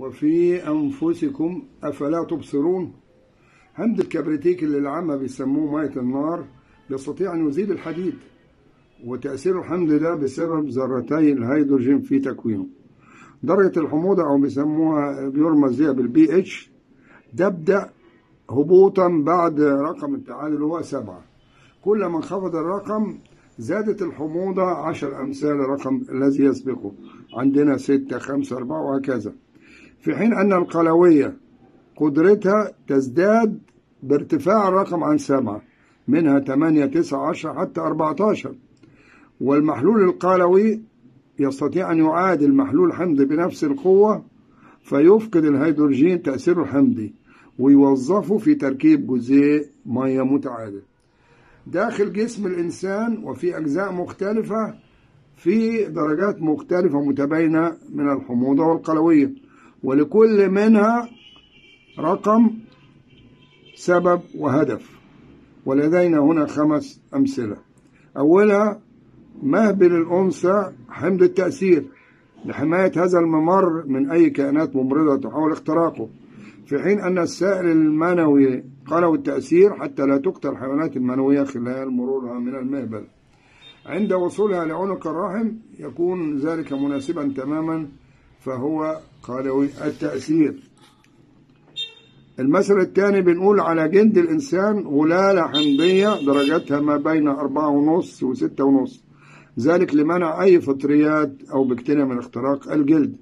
وفي أنفسكم أفلا تبصرون؟ حمض الكبريتيك اللي العامة بيسموه مية النار يستطيع أن يزيل الحديد وتأثير الحمض ده بسبب ذرتي الهيدروجين في تكوينه. درجة الحموضة أو بيسموها بيرمز ليها بالبي اتش تبدأ هبوطا بعد رقم التعادل هو سبعة. كل ما انخفض الرقم زادت الحموضة عشر أمثال الرقم الذي يسبقه. عندنا ستة خمسة أربعة وهكذا. في حين أن القلوية قدرتها تزداد بارتفاع الرقم عن سبعة منها تمانية تسعة عشرة حتى أربعة عشر والمحلول القلوي يستطيع أن يعادل محلول حمضي بنفس القوة فيفقد الهيدروجين تأثيره الحمضي ويوظفه في تركيب جزيء مية متعادل. داخل جسم الإنسان وفي أجزاء مختلفة في درجات مختلفة متباينة من الحموضة والقلوية. ولكل منها رقم سبب وهدف. ولدينا هنا خمس أمثلة. أولها مهبل الأنثى حمض التأثير. لحماية هذا الممر من أي كائنات ممرضة تحاول اختراقه في حين أن السائل المنوي قلوي التأثير حتى لا تقتل الحيوانات المنوية خلال مرورها من المهبل. عند وصولها لعنق الرحم يكون ذلك مناسبا تماما فهو قلوي التأثير. المثل الثاني بنقول على جلد الإنسان غلالة حمضية درجتها ما بين أربعة ونص وستة ونص. ذلك لمنع أي فطريات أو بكتيريا من اختراق الجلد.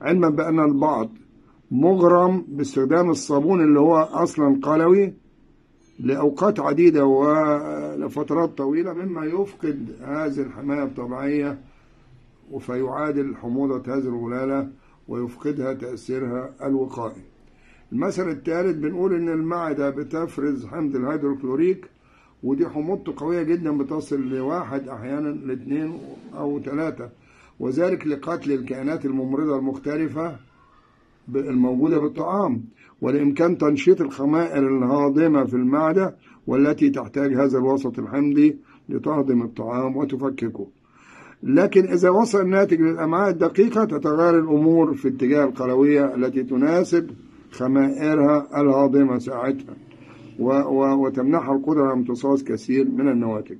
علما بأن البعض مغرم باستخدام الصابون اللي هو أصلا قلوي لأوقات عديدة ولفترات طويلة مما يفقد هذه الحماية الطبيعية فيعادل حموضة هذه الغلالة ويفقدها تأثيرها الوقائي. المثل الثالث بنقول إن المعدة بتفرز حمض الهيدروكلوريك ودي حموضته قوية جدا بتصل لواحد أحيانا لاثنين أو ثلاثة وذلك لقتل الكائنات الممرضة المختلفة الموجودة بالطعام. ولإمكان تنشيط الخمائر الهاضمة في المعدة والتي تحتاج هذا الوسط الحمضي لتهضم الطعام وتفككه. لكن إذا وصل الناتج للأمعاء الدقيقة تتغير الأمور في اتجاه القلوية التي تناسب خمائرها الهاضمة ساعتها وتمنحها القدرة على امتصاص كثير من النواتج.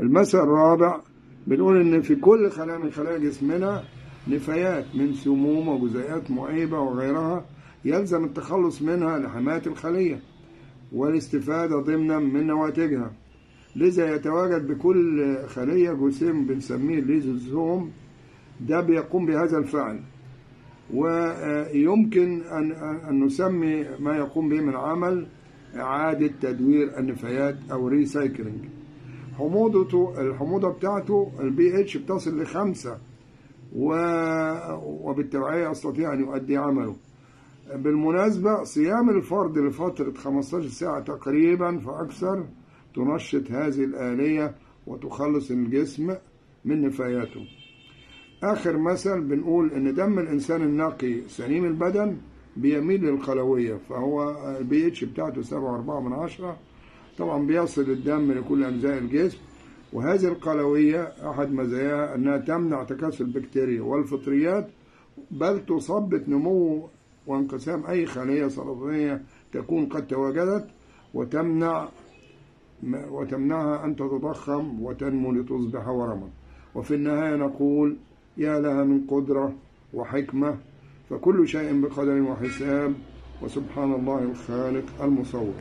المثل الرابع بنقول إن في كل خلايا من خلايا جسمنا نفايات من سموم وجزيئات معيبة وغيرها يلزم التخلص منها لحماية الخلية والاستفادة ضمنا من نواتجها. لذا يتواجد بكل خلية جسيم بنسميه ليزوزوم. ده بيقوم بهذا الفعل. ويمكن أن أن نسمي ما يقوم به من عمل إعادة تدوير النفايات أو recycling حموضته الحموضة بتاعته البي اتش بتصل لخمسة و... وبالتبعية يستطيع أن يؤدي عمله. بالمناسبة صيام الفرد لفترة 15 ساعة تقريبا فأكثر تنشط هذه الآلية وتخلص الجسم من نفاياته. آخر مثل بنقول إن دم الإنسان النقي سليم البدن بيميل للقلوية فهو البي اتش بتاعته سبعة وأربعة من عشرة. طبعا بيصل الدم لكل أجزاء الجسم وهذه القلوية أحد مزاياها أنها تمنع تكاثر البكتيريا والفطريات بل تثبط نمو وانقسام أي خلية سرطانية تكون قد تواجدت وتمنع وتمنعها أن تتضخم وتنمو لتصبح ورما. وفي النهاية نقول يا لها من قدرة وحكمة فكل شيء بقدر وحساب وسبحان الله الخالق المصور.